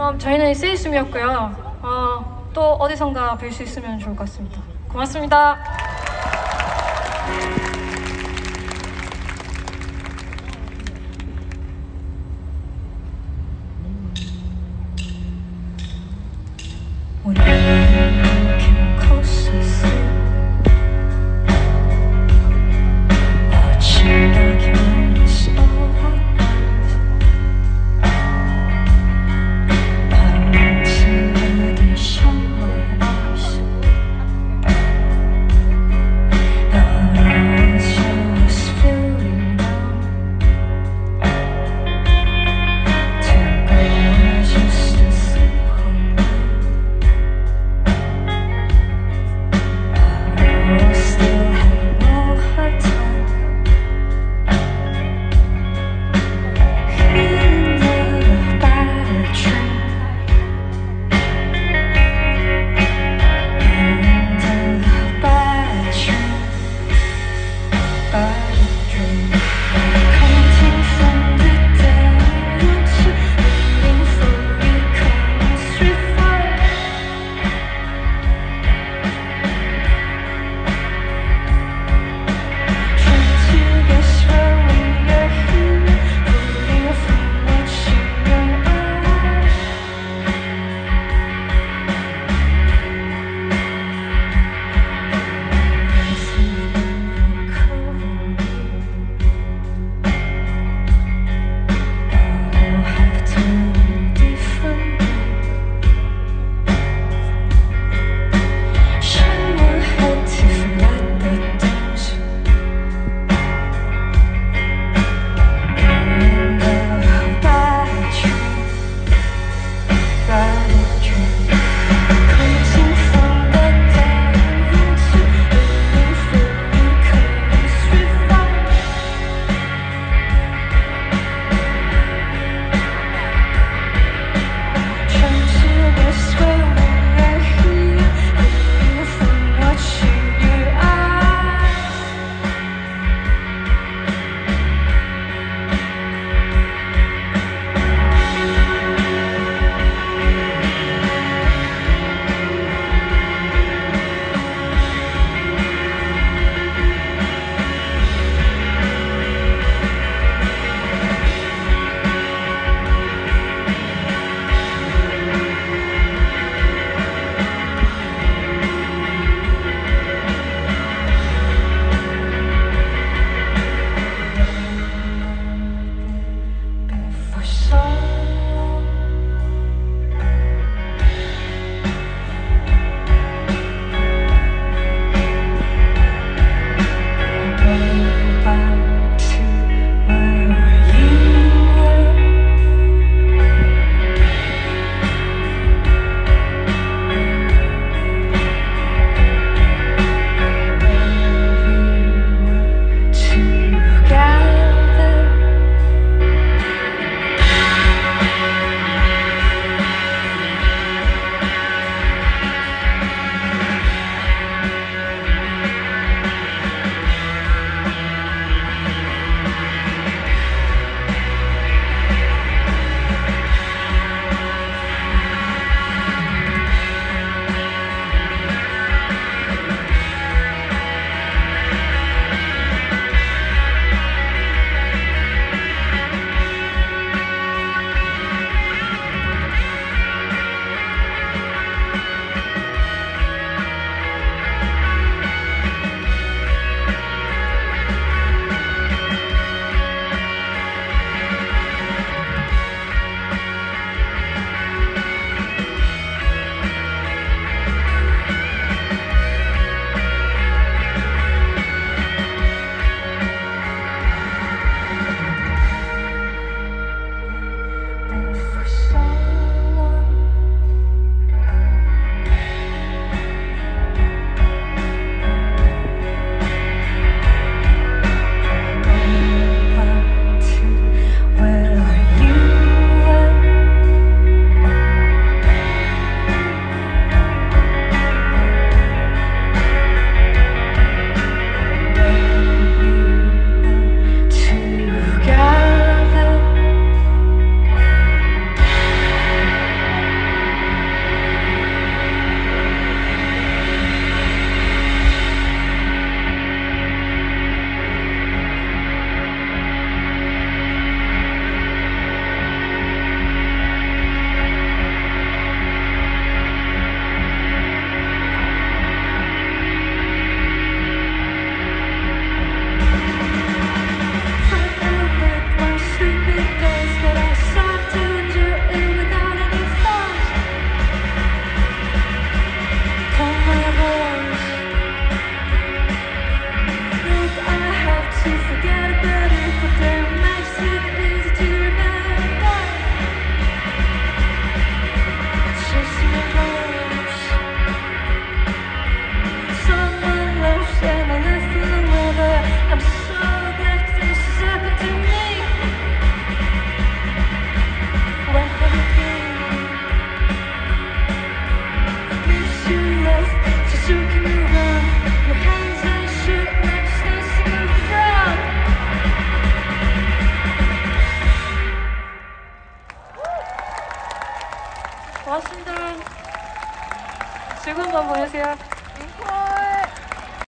그럼 저희는 세이숨이었고요. 어, 또 어디선가 뵐 수 있으면 좋을 것 같습니다. 고맙습니다. 우리